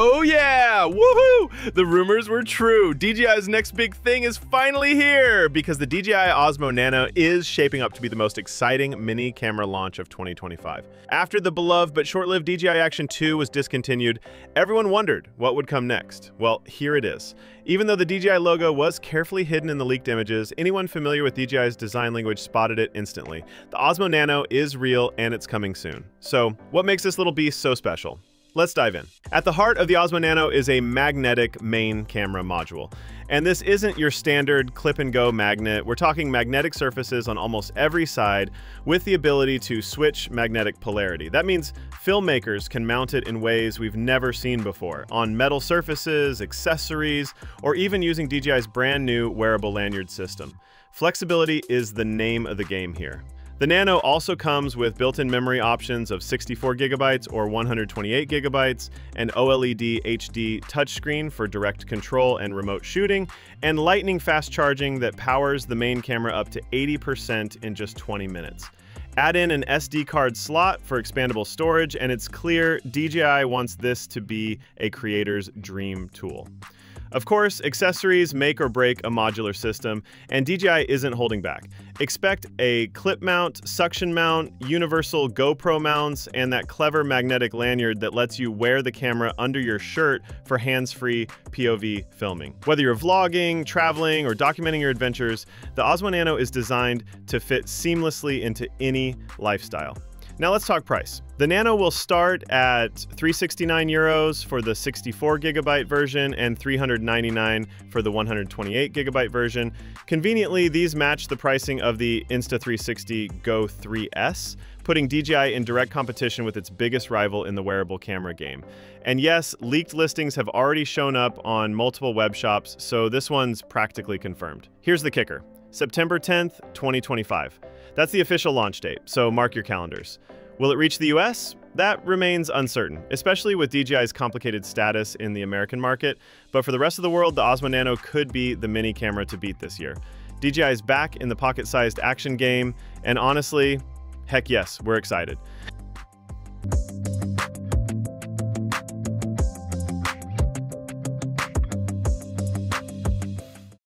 Oh yeah! Woohoo! The rumors were true. DJI's next big thing is finally here because the DJI Osmo Nano is shaping up to be the most exciting mini camera launch of 2025. After the beloved but short-lived DJI Action 2 was discontinued, everyone wondered what would come next. Well, here it is. Even though the DJI logo was carefully hidden in the leaked images, anyone familiar with DJI's design language spotted it instantly. The Osmo Nano is real and it's coming soon. So, what makes this little beast so special? Let's dive in. At the heart of the Osmo Nano is a magnetic main camera module. And this isn't your standard clip and go magnet. We're talking magnetic surfaces on almost every side with the ability to switch magnetic polarity. That means filmmakers can mount it in ways we've never seen before on metal surfaces, accessories, or even using DJI's brand new wearable lanyard system. Flexibility is the name of the game here. The Nano also comes with built-in memory options of 64 gigabytes or 128 gigabytes, an OLED HD touchscreen for direct control and remote shooting, and lightning fast charging that powers the main camera up to 80% in just 20 minutes. Add in an SD card slot for expandable storage, and it's clear DJI wants this to be a creator's dream tool. Of course, accessories make or break a modular system, and DJI isn't holding back. Expect a clip mount, suction mount, universal GoPro mounts, and that clever magnetic lanyard that lets you wear the camera under your shirt for hands-free POV filming. Whether you're vlogging, traveling, or documenting your adventures, the Osmo Nano is designed to fit seamlessly into any lifestyle. Now let's talk price. The Nano will start at 369 euros for the 64 gigabyte version and 399 for the 128 gigabyte version. Conveniently, these match the pricing of the Insta360 Go 3S, putting DJI in direct competition with its biggest rival in the wearable camera game. And yes, leaked listings have already shown up on multiple web shops, so this one's practically confirmed. Here's the kicker. September 10th, 2025. That's the official launch date, so mark your calendars. Will it reach the US? That remains uncertain, especially with DJI's complicated status in the American market, but for the rest of the world, the Osmo Nano could be the mini camera to beat this year. DJI is back in the pocket-sized action game, and honestly, heck yes, we're excited.